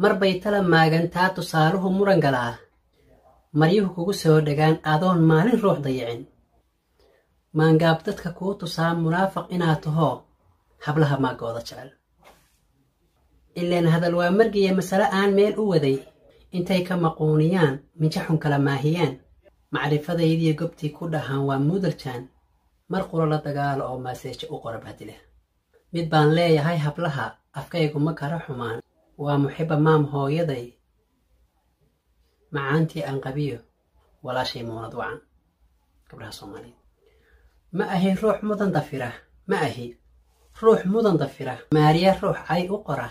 mar bay tala maagantaa tusaaluhu muran galaa maryuhu kugu soo dhagaan adoon maalin ruux dayicin. Maangaab dadka kuu tusaa munaafiq inaad tahoo hablaha maagooda jecel ileen hadal waa margiya masale aan meel u waday. Intay ka maquuniyaan minjaxun kala maahiyaan. Macrifadaydiyo gobtii ku dhahaan waa muudaljan mar quro la dagaalo oo maaseejo u qora bahdila mid baan leeyahay hablaha afkaygu ma kala xumaan waa muxiba maam hooyaday. Macaantii aan qabiyo walaashay muunad wacan. Gabdhaha soomaaliyeed ma ahi ruux mudan dafira ma ahi. Ruux mudan dafira maariya ruux cay u qora.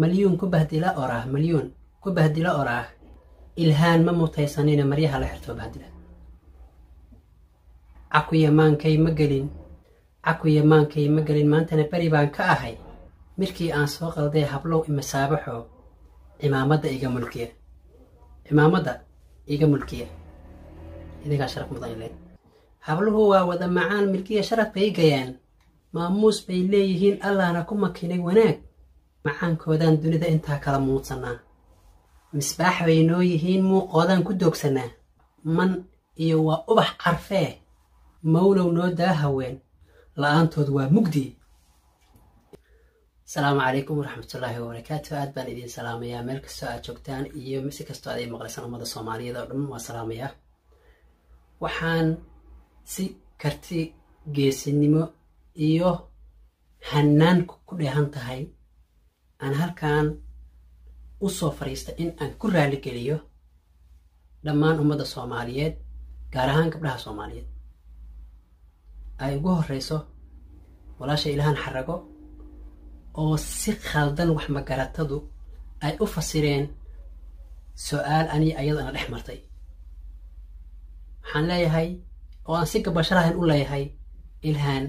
Malyuun ku bahdila oraah malyuun ku bahdila oraah ilhaan ma mutaysanina maryaha la xirtoo bahdila cakuya maankay ma gelin cakuya maankay ma gelin maantana beri baan ka ahay mirkii aan soo qalday hablow imasaabaxoo cimaamadda iga mulkiya cimaamadda iga mulkiya idinkaa sharaf mudan ileen habluhu waa wada macaan milkiya sharaf bay gayaan. Maamuus bay leeyihiin allahna ku makinay wanaag. Macaankoodaan dunida intaa kala muudsannaa. Misbaax bay noo yihiin muuqoodaan ku doogsannaa. Man iyo waa ubax carfee mawlow noo daa haween la'aantood waa mugdi asalaamu calaykum waraxmatullaahi wabarakaatu aad baan idiin salaamayaa meel kastoo aad joogtaan iyo si kastoo aad ay maqlaysaan ummada soomaaliyeed oo dhan waa salaamayaa waxaan si karti geesinimo iyo hannaan ku dheehan tahay. Aan halkan u soo fadhiista in aan ku raaligeliyo dhammaan ummadda soomaaliyeed gaar ahaan gabdhaha soomaaliyeed. Ay ugu horreyso walaasha ilahan xarago oo si khaldan wax magaratadu ay u fasireen so-aal aniga ayadana dhex martay. Waxaan leeyahay oo aan si gabasharahan u leeyahay ilhaan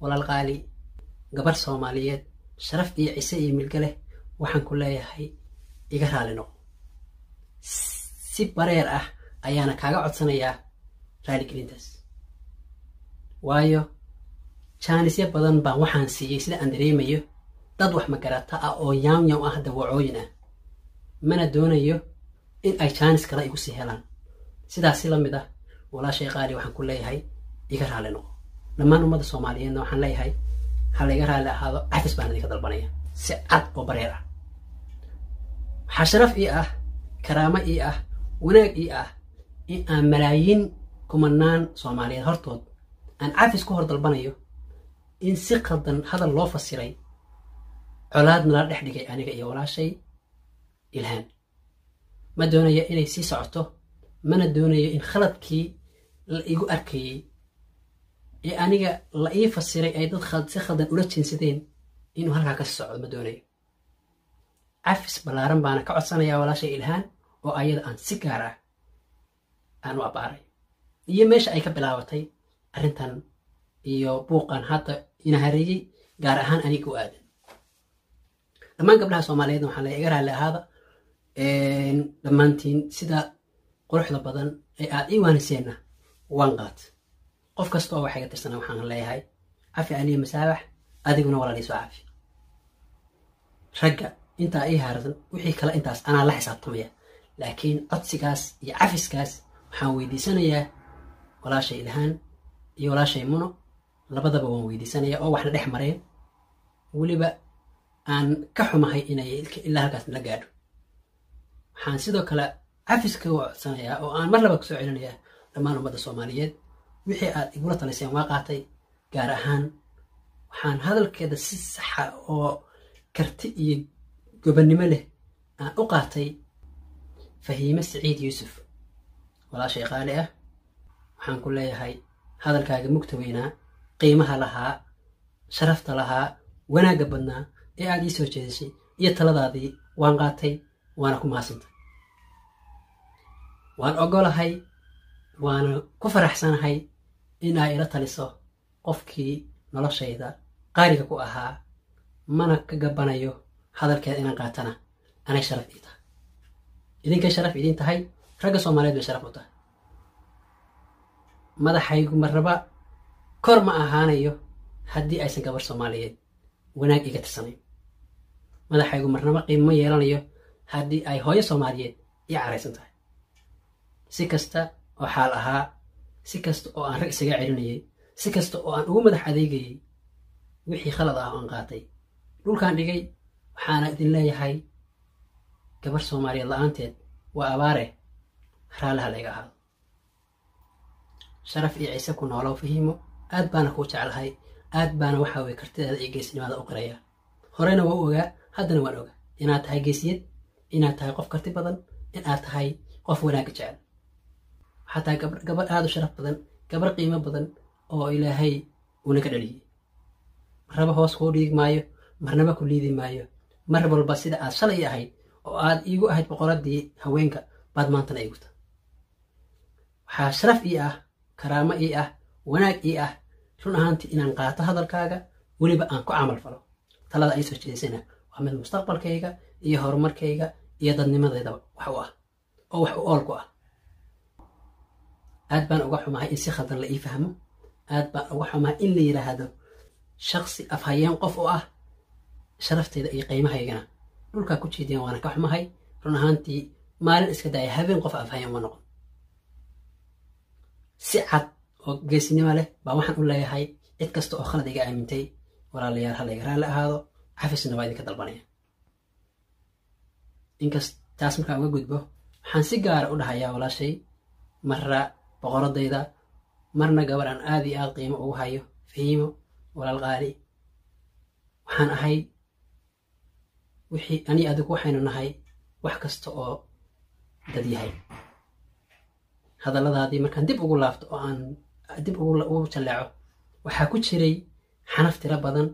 walaal qaali gabar soomaaliyeed sharaf iyo cise iyo milga leh waxaan ku leeyahay iga raali noqo si bareer ah ayaana kaaga codsanayaa raaligelintaas. Waayo jaanisyo badan baan waxaan siiyey sida aan dareemayo dad wax magarata ah oo yaamyam ah dawacooyin ah mana doonayo in ay jaanis kale igu sii helaan. Sidaasi la mid ah walaashay qaali waxaan ku leeyahay iga raali noqo. Dhammaan ummadda soomaaliyeedna waxaan leeyahay ha la iga raali ahaado cafis baan idinka dalbanaya. Si cad oo bareer ah. Waxaa sharaf ii ah karaamo ii ah wanaag ii ah in aan malaayiin kumanaan soomaaliyeed hortood aan cafis ku hor dalbanayo in si qaldan hadal loo fasiray colaadna la dhex dhigay aniga iyo walaashay ilhaan. Ma doonayo inay sii socoto? Mana doonayo in khaladkii la igu arkayey ee aniga la ii fasiray ay dad si khaldan ula jeensadeen inuu halkaa ka sii socdo ma doonayo. Cafis ballaaran baana ka codsanayaa walaashay ilhaan oo ayada aan si gaar ah aan u abbaaray iyo meesha ay ka bilaabatay arrintan iyo buuqan hadda inahareeyey gaar ahaan aniga u aadan dhammaan gabdhaha soomaaliyeedna waxaan leeya iga raalli ahaada dhammaantiin sida quruxda badan ee aad ii waaniseenna waan qaat. Qof kasta oo waxayga tirsana waxaan leeyahay cafi aliya masaabax adiguna walaaliisoo cafi ragga intaa ii haarsan wixii kale intaas anaa la xisaabtamaya. Laakiin codsigaas iyo cafiskaas waxaan weydiisanayaa walaashay ilhaan iyo walaashay muno labadaba waan weydiisanayaa oo waxna dhex mareen. Weliba aan ka xumahay inay ilaa halkaas la gaadho. Waxaan sidoo kale cafiska u codsanayaa oo aan mar laba ku soo celinayaa dhammaan ummadda soomaaliyeed. Wixii aad igula taliseen waa qaatay gaar ahaan waxaan hadalkeeda si saxa oo karti iyo gobannimo leh aan u qaatay fahiime siciid yuusuf walaashay qaali ah. Waxaan ku leeyahay hadalkaaga mugta weynaa qiimaha lahaa sharafta lahaa wanaagga badnaa ee aad ii soo jeedisay iyo taladaadii waan qaatay waana ku mahadsantay waan ogolahay waana ku faraxsanahay in ay ila taliso qofkii noloshayda qaaliga ku ahaa mana ka gabanayo hadalkeeda inaan qaatana. Anay sharaf ii tahay. Idinkay sharaf idiin tahay ragga soomaaliyeed bay sharaf u tahay. Madaxaygu marnaba kor ma ahaanayo haddii aysan gabar soomaaliyeed wanaag iga tirsanayn madaxaygu marnaba qiimo yeelanayo haddii ay hooyo soomaaliyeed ii caraysan tahay. Si kasta oo xaal ahaa si kasta oo aan rag isaga celinayay si kasta oo aan ugu madax adeegayay wixii khalad ah oo aan qaatay. Dhulkaan dhigay waxaana idin leeyahay gabar soomaaliyeed la'aanteed waa abaare raallaha layga ahaado sharaf iyo ciise ku noolow fahiimo aad baana kuu jeclahay aad baana waxaa weye kartideeda iyo geesnimaada u qiraya. Horeyna waa u ogaa haddana waan ogaa inaad tahay geesiyad inaad tahay qof karti badan in aad tahay qof wanaagga jecel. Waxaa tahay gabar aada u sharaf badan gabar qiimo badan oo ilaahay uuna ka dhaliyey marnaba hoos kuu dhiigi maayo marnaba ku liidi maayo mar walba sida aad shalay ahayd oo aad iigu ahayd boqoradii haweenka baad maantana iiguta waxaa sharaf ii ah karaamo ii ah wanaag ii ah run ahaantii inaan qaato hadalkaaga weliba aan ku camal falo. Talada ay soo jeedisana waa mid mustaqbalkayga iyo horumarkayga iyo dadnimadeydaba wax u ah oo wax u ool ku ah. Aad baan uga xumahay in si khaldan la ii fahmo. Aad baan uga xumahay in la yidhaahdo shaksi afhayeen qof u ah sharafteyda iyo qiimahaygana. Dhulkaa ku jeediyaan waana ka xumahay. Run ahaantii maalin iska daaya habeen qof afhayeen ma noqon. Si cad oo geesinimo leh baa waxaan u leeyahay cid kasta oo khalad iga aamintay. Walaalayaal halayga raalli ahaado xafisna waa idinka dalbanaya. Inkas taas markaan uga gudbo waxaan si gaara u dhahayaa walaashay marra boqoradayda marna gabar aan aad iyo aad qiimo ugu hayo fahiimo walaal qaali. Waxaan ahay wixii ani adigu waxaynu nahay wax kasta oo dad yahay. Hadalladaadii markaan dib ugu laabto oo aan dib ugu jalleeco waxaa ku jiray xanaf tiro badan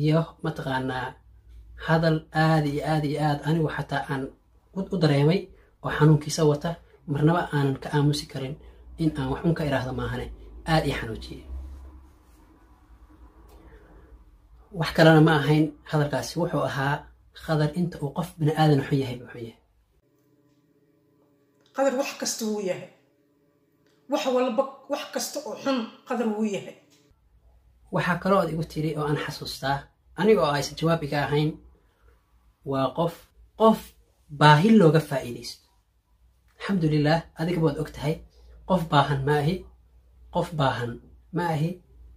iyo mataqaanaa hadal aad iyo aad iyo aad anigu xataa aan u dareemay oo xanuunkiisa wata marnaba aanan ka aamusi karin in aan wax un ka idhaahdo maahane aad ii xanuujiyey. Wax kalena ma ahayn hadalkaasi wuxuu ahaa qadar inta uu qof bini aadan xun yahay buu xun yahay. Qadar wax kasta wuu yahay. Wax walba wax kasta oo xun qadar wuu yahay waxaa kaloo ad igu tiri oo aan xasuustaa aniga oo aysan jawaab iga ahayn waa qof qof baahi looga faa'iidaysto. Alxamdulilah adiga baad og tahay qof baahan ma ahi qof baahan ma ahi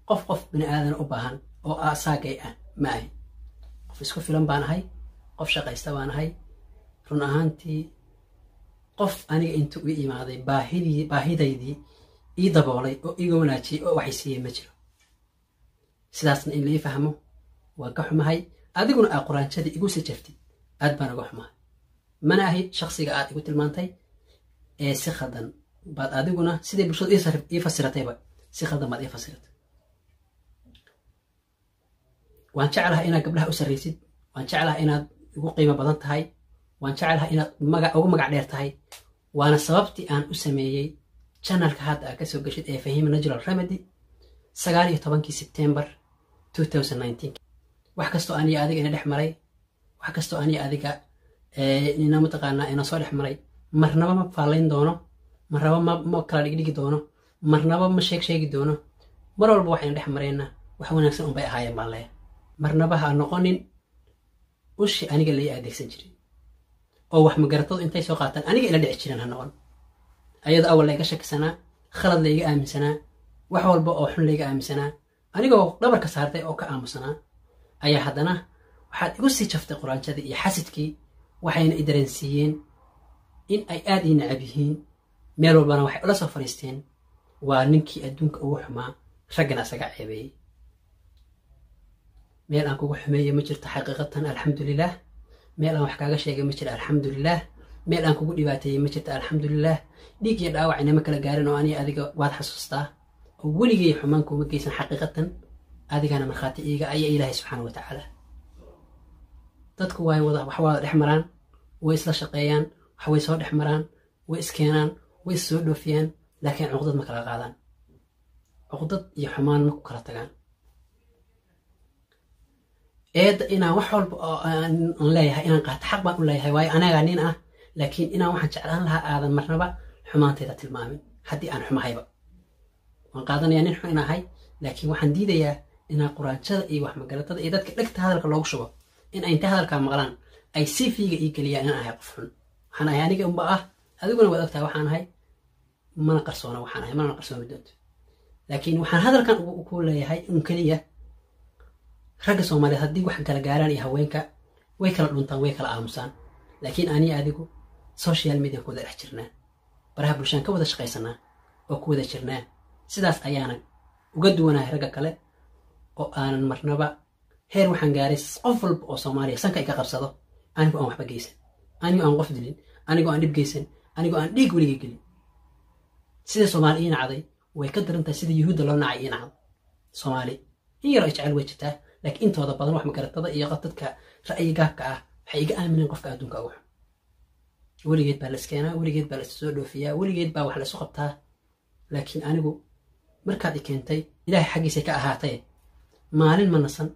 qof qof bini aadan u baahan oo asaagay ah ma ahi. Qof isku filan baan ahay qof shaqaysta baan ahay run ahaantii qof aniga inta u imaaday baahidaydii ii daboolay oo iga wanaajiyey oo waxay siiyey ma jiro sidaasna in lai fahmo. Waan ka xumahay. Adiguna aa quraanjadii igu sii jaftid aad baan uga xumahay. Mana ahi shaksiga aad igu tilmaantay. Ee si khaldan baad adiguna siday bulshadu ii fasiratayba si khaldan baad ii fasiratay. Waan jeclahay inaad gabdhaha u sarraysid. Waan jeclahay inaad igu qiimo badan tahay. Waan jeclahay inaad ugu magac dheer tahay. Waana sababtii aan u sameeyey janalka hadda aad ka soo geshid ee fahima natural remedy. Sagaal iyo tobankii sebtembar wax kastoo aniyo adiga ina dhex maray wax kastoo aniyo adiga ina mataqaanaa ina soo dhex maray. Marnaba ma faalayn doono marnaba ma kala dhigdhigi doono marnaba ma sheeg sheegi doono. Mar walba waxayna dhex marayna wax wanaagsan unbay ahaayeen baan leeya marnaba ha noqonin ushi aniga lai adeegsan jiray oo wax magaratadu intay soo qaataan aniga ila dhici jireen ha noqon. Ayadoo awal layga shakisanaa khalad layga aaminsanaa wax walba oo xun layga aaminsanaa anigoo dhabarka saartay oo ka aamusanaa ayaa haddana waxaad igu sii jaftay quraanjadii iyo xasidkii waxayna i dareensiiyeen in ay aad ii nacab yihiin. Meel walbana waxay ula soo fadhiisteen waa ninkii adduunka ugu xumaa raggana isaga ceebeeyey meel aan kugu xumeeye ma jirto xaqiiqatan alxamdulilah meel aan wax kaaga sheegay ma jiro alxamdulilah meel aan kugu dhibaateeyey ma jirto alxamdulilah dhiig iyo dhaawac inama kala gaarin oo aniga adiga waad xasuustaa oo weligay xumaan kuma geysan xaqiiqatan adigana markhaati iiga aya ilaahay subxaana wa tacaala dadku wada wax wada dhex maraan way isla shaqeeyaan wax way soo dhex maraan way iskeenaan way is soo dhoofiyaan laakiin cuqdad ma kala qaadaan. Cuqdad iyo xumaan ma ku kala tagaan. Eedda inaan wax walba oo aan leeyahay inaan qaato xaq baan u leeyahay waayo anagaa nin ah laakiin inaan waxaan jeclaan lahaa aadan marnaba xumaantayda tilmaamin haddii aan xumahayba waan qaadanayaa nin xun inahay laakiin waxaan diidayaa inaa quraanjada iyo waxmagaratada iyo dadka dhegta hadalka loogu shubo in ay intay hadalkaa maqlaan ay cv-ga ii geliyaan inaan ahay qof xun. Waxaan ahay aniga unba ah adiguna waad ogtahay waxaan ahay mana qarsoona waxaan ahay mana qarsoomi doonto laakiin waxaan hadalkan ku leeyahay un keliya ragga soomaaliyeed haddii wax kala gaaraan iyo haweenka way kala dhuntaan way kala aamusaan. Laakiin aniga adigu social media ku wada dhex jirnaa baraha bulshaan ka wada shaqaysanaa oo ku wada jirnaa sidaas ayaana uga duwanahay ragga kale oo aanan marnaba heer waxaan gaaray qof walba oo soomaaliya sanka iga qabsado. Anigoo aan waxba geysan. Anigoo aan qof dilin. Anigoo aan dhib geysan. Anigoo aan dhiig weligay gelin. Sida soomaali ii nacday way ka daran tahay sida yuhuudda loo nacay ii nacdo soomaali in yaroo jecel way jirtaa laakiin intooda badan wax magaratada iyo dadka ra'yi gaabka ah waxay iga aamineen qofka adduunka ugu xun. Weligeed baa la iskeenaa weligeed baa la soo dhoofiyaa weligeed baa wax la isu qabtaa. Laakiin anigu markaad i keentay ilaahay xaggiisay ka ahaatee maalin ma nasan.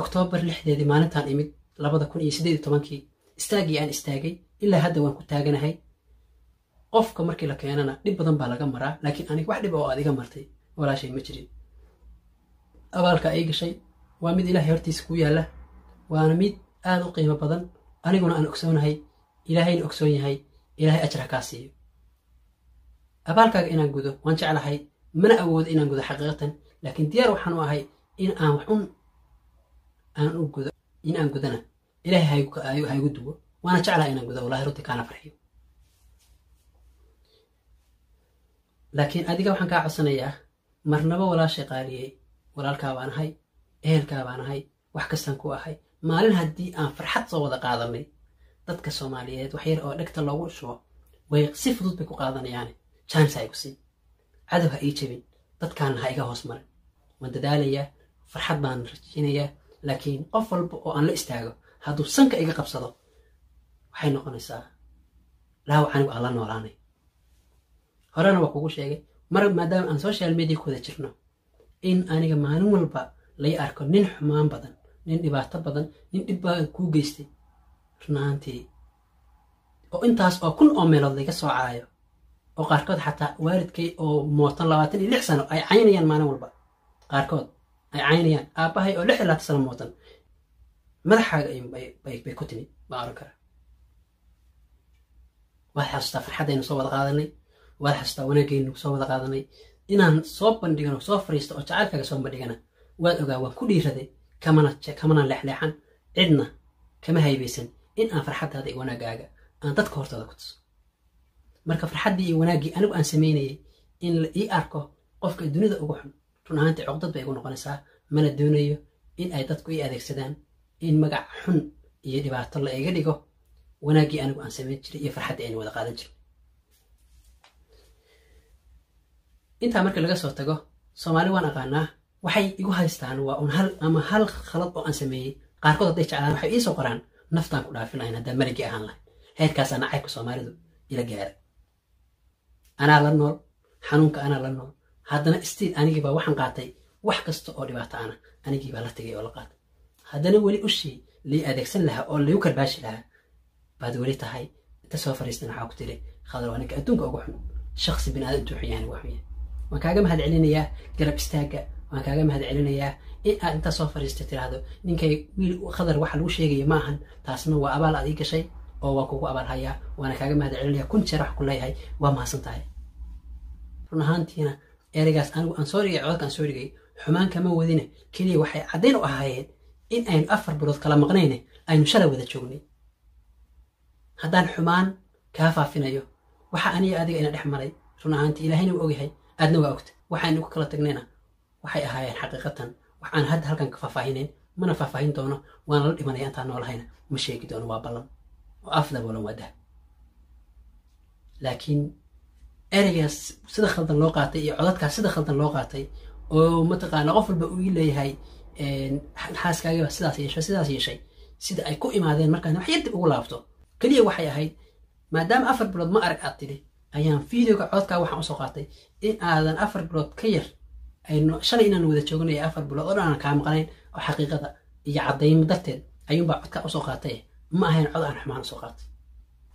Oktoobar lixdeedii maalintaan imid labada kun iyo siddeed iyo tobankii. Istaagii aan istaagay ilaa hadda waan ku taaganahay. Qofka markii la keenana dhib badan baa laga maraa laakiin aniga wax dhib oo aad iga martay walaashay ma jirin. Abaalka ay gashay waa mid ilaahay hortiisa ku yaalla waana mid aad u qiimo badan. Aniguna aan ogsoonahay ilaahayna ogsoon yahay ilaahay ajra kaa siiyo abaalkaaga inaan gudo waan jeclahay mana awoodo inaan gudo xaqiiqatan. Laakiin diyaar waxaan u ahay in aan wax un aan u gudo in aan gudana. Ilaahay haygu duwo waana jeclahay inaan gudo wallahi runtii kaana farxiyo. Laakiin adiga waxaan kaa codsanayaa marnaba walaashay qaaliyey walaalkaa baan ahay ehelkaa baan ahay wax kastaan ku ahay. Maalin haddii aan farxad soo wada qaadanay dadka soomaaliyeed wax yar oo dhegta loogu shubo way si fudud bay ku qaadanayaane jaanis ha igu siin cadow ha ii jebin dadkaana ha iga hoos marin. Waan dadaalayaa farxad baan rajinayaa laakiin qof walba oo aan la istaago hadduu sanka iga qabsado waxay noqonaysaa laawac anigu aan la noolaanay. Horena waa kugu sheegay mar maadaama aan social media ku jirno in aniga maalin walba lay arko nin xumaan badan nin dhibaato badan nin dhibbaa kuu geystay. Runaantii oo intaas oo kun oo meelood layga soo caayo oo qaarkood xataa waalidkay oo mootan labaatan iyo lix sano ay caynayaan maalin walba. Qaarkood ay caynayaan aabbahay oo lix iyo labaatan sano mootan. Madaxaaga bay ku timi baan oran karaa waad xasuustaa farxaddaynu soo wada qaadanay waad xasuustaa wanaagaynu soo wada qaadanay. Inaan soo bandhigano soo fariisto oo jacaylkaaga soo bandhigana waad ogaa waan ku dhiiraday kamana kamana leexleexan. Cidna kama haybaysan in aan farxaddaada iyo wanaagaaga aan dadka hortooda ku tuso marka farxaddii iyo wanaaggii anigu aan samaynayay in la ii arko qofka dunida ugu xun run ahaantii cogdad bay igu noqonaysaa. Mana doonayo in ay dadku ii adeegsadaan in magac xun iyo dhibaato la iga dhigo. Wanaaggii anigu aan samayn jiray iyo farxaddii aynu wada qaadan jiray. Intaa marka laga soo tago soomaali waan aqaanaa waxay igu haystaan waa un hal ama hal khalad oo aan sameeyey qaarkood hadday jeclaan waxay iisoo qoraan. Naftaan ku dhaafin lahayn haddaan maligii ahaan lahayn. Heerkaasaa nacaybka soomaalidu ila gaara anaa la nool xanuunka anaa la nool. Haddana stiil anigiibaa waxaan qaatay wax kasta oo dhibaato ana. Anigiibaa la tegay oo la qaatay. Haddana weli ushii lii adeegsan lahaa oo liu karbaashi lahaa baad weli tahay inta soo fariistan waxaa ku tiri khadar waa ninka adduunka ugu xun. Shaksi binaadam intuu xun yahan ugu xun yahay waan kaaga mahad celinayaa garab istaagga waan kaaga mahad celinayaa in aad intaa soo fariista tiraahdo ninkay wiil khadar waxa lagu sheegaya ma ahan taasna waa abaal aad ii gashay oo waan kugu abaal hayaa waana kaaga mahad celinaya kun jeer wax ku leeyahay waa mahadsan tahay run ahaantiina ereygaas anigu aan soo dhigay codadka aan soo dhigay xumaan kama wadine. Keliya waxay caddayn u ahaayeen in aynu afar bilood kala maqnayne aynu shalay wada joognay. Haddaan xumaan kaa faafinayo waxa aniga adiga ina dhex maray. Run ahaantii ilaahayna waa ogyahay aadna waa ogta waxaynu ku kala tagnayna waxay ahaayeen xaqiiqatan. Wax aan hadda halkan ka faahfaahinayn mana faahfaahin doono waana la dhimanaya intaan noolahayna. Ma sheegi doono waa ballan oo afdabolan waa dahab laakiin ereygaas sida khaldan loo qaatay iyo codadkaas sida khaldan loo qaatay oo mataqaana qof walba uu ii leeyahay sidaas yeeshay sidaas yeeshay sida ay ku imaadeen markaan wax yar dib ugu laabto keliya waxay ahayd maadaama afar bilood ma arag aad tidhi ayaan videoga codkaa waxaan u soo qaatay in aadan afar bilood ka yar aynu shalay inaan wada joognay afar bilood oo dhan aan kaa maqnayn oo xaqiiqada iyo caddaymo darteed ayuunbaa codkaa u soo qaatay ma ahayn cod aan xumaan u soo qaatay.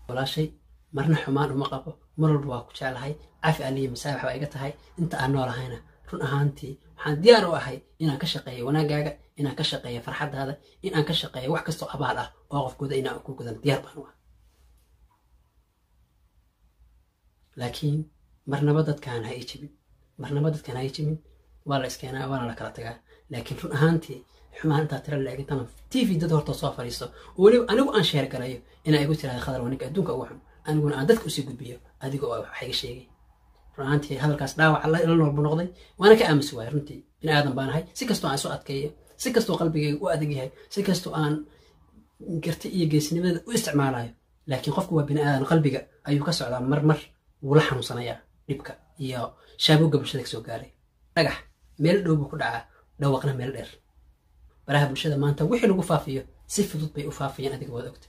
Walaashay marna xumaan uma qabo. Mar walba waa ku jeclahay. Cafi aliya masaabax baa iga tahay. Inta aan noolahayna run ahaantii waxaan diyaar u ahay inaan ka shaqeeyo wanaagaaga inaan ka shaqeeyo farxaddaada in aan ka shaqeeyo wax kastoo abaal ah oo qofkooda inaan ku gudan. Diyaar baan u ah laakiin marnaba dadkaan ha ii jibin marnaba dadkaan ha ii jibin waa la iskeenaa waana la kala tagaa. Laakiin run ahaantii xumaan intaa tira la eegintana t v dad hortoo soo fadhiisto. Oo weliba anigu aan sheer galayo inaa igu tirahda khadar waa ninka adduunka ugu xun. Aniguna aan dadka u sii gudbiyo adiga oo wax iga sheegay. Run hadalkaas dhaawac la noolbu noqday waana ka aamusi waaya runtii. Bini aadan baan ahay. Si kastoo aan isu adkeeyo si kastoo qalbigayga u adag yahay si kastoo aan garti iyo geesnimada u isticmaalayo laakiin qofku waa bini aadan qalbiga ayuu ka socdaa mar mar wuu la xanuunsanayaa dhibka iyo shaabuugga bulshada ka soo gaaray. Dhagax meel dhow buu ku dhacaa dhawaqna meel dheer baraha bulshada maanta wixii lagu faafiyo si fudud bay u faafiyeen adiga waad ogta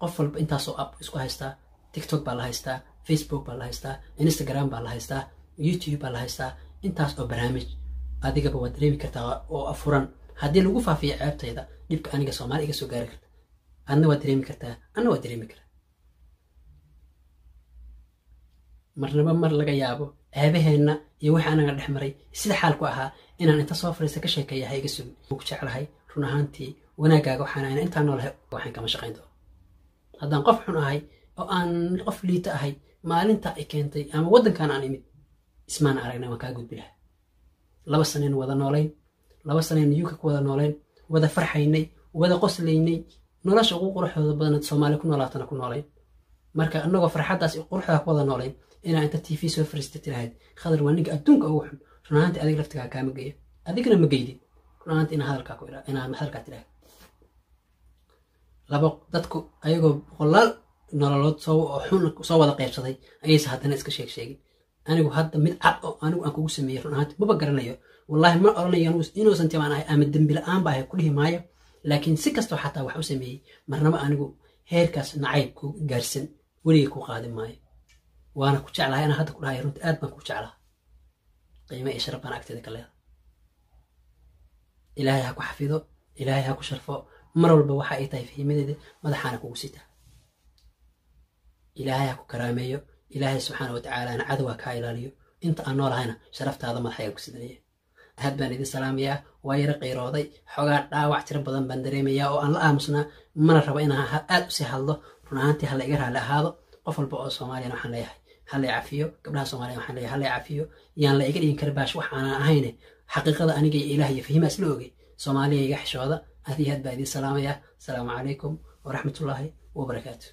qof walba intaasoo app isku haystaa tiktok baa la haystaa facebook baa la haystaa instagram baa la haystaa youtube baa la haystaa intaas oo barnaamij. Adigaba waad dareemi kartaa oo afuran. Haddii lagu faafiyo ceebtayda dhibka aniga soomaali iga soo gaari karta. Adna waad dareemi kartaa adna waad dareemi karaa marnaba mar laga yaabo ceebaheenna iyo wixii anaga dhex maray sida xaalku ahaa inaan inta soo fariista ka sheekeeya ha iga sugin ku jeclahay run ahaantii wanaagaaga waxaan ayna intaan noolahay waxaan kama shaqayn doono haddaan qof xun ahay oo aan qof liita ahay maalinta ay keentay ama waddankan aan imid ismaan aragna waan kaa gudbi lahaa laba sanayn wada noolayn laba sanayn yuka ku wada noolayn wada farxaynay wada qoslaynay nolosha ugu quruxdooda badan soomaali ku noolaatana ku noolayn. Marka anagoo farxaddaas quruxdaa ku wada noolayn inaa inta t v soo fariista tirahayd khadar waa ninka adduunka ugu xun. Run ahaantii adiga laftigaa kaama geeya adigana ma geydid run ahaantii inaa hadalkaa tirahayd laba dadku ayagoo boqolaal nololood xun soo wada qaybsaday ayayse haddana iska sheeg sheegin. Anigu hadda mid cad oo anigu aan kugu sameeyey run ahaantii maba garanayo wallaahi ma oranayo inuusan ahay ama dembi la'aan ba ahay ku dhihi maayo. Laakiin si kastoo xataa wax u sameeyey marnaba anigu heerkaas nacayb ku gaarsan weligay ku qaadi maayo waana ku jeclahay anaa hadda ku dhahay runti aad baan ku jeclaa. Qiime iyo sharaf baan agteeda ka leeda ilaahay ha ku xafido ilaahay ha ku sharfo. Mar walba waxa ay tahay fahimadeeda madaxaana kugu sitaa ilaahay ha ku karaameeyo. Ilaahay subxaana watacaalaana cadowha kaa ilaaliyo. Inta aan noolahayna sharaftaada madaxayga ku sidanaya aad baan idin salaamayaa waa yaro qayrooday xogaa dhaawac tiro badan baan dareemayaa oo aan la aamusnaa. Mana rabo inaan aad u sii hadlo. Run ahaantii hala iga raalli ahaado. Qof walba oo soomaaliyana waxaan leeyahay hala cafiyo gabdhaha soomaliya waxaan leeyahay hala cafiyo yaan la iga dhigin kara baash wax aanan ahayne xaqiiqada aniga iyo ilaah iyo fahimaas la ogay soomaaliya iga xishooda aad iyo aad baa idin salaamayaa asalaamu calaykum waraxmatullaahi wabarakaatu